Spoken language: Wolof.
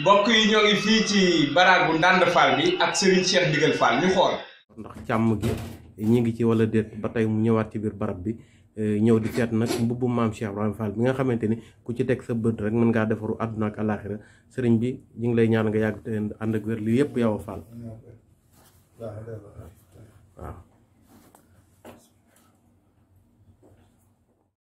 mbokk yi ñoo ngi fii ci baraag bu Ndande Fall bi ak Serigne Cheikh Ndigal Fall ñu xool. ndax càmm gi ñi ngi ci wala déet ba tey mu ñëwaat ci biir barab bi eh, ñëw di seet nag mbubbu maam Cheikh Ibrahima Fall bi nga xamante ni ku ci teg sa bët rek mën ngaa defaru àdduna ak àllaaxira sëriñ bi ñu ngi lay ñaan nga yàgg te ànd ak wér lii yëpp yow a Fall waaw.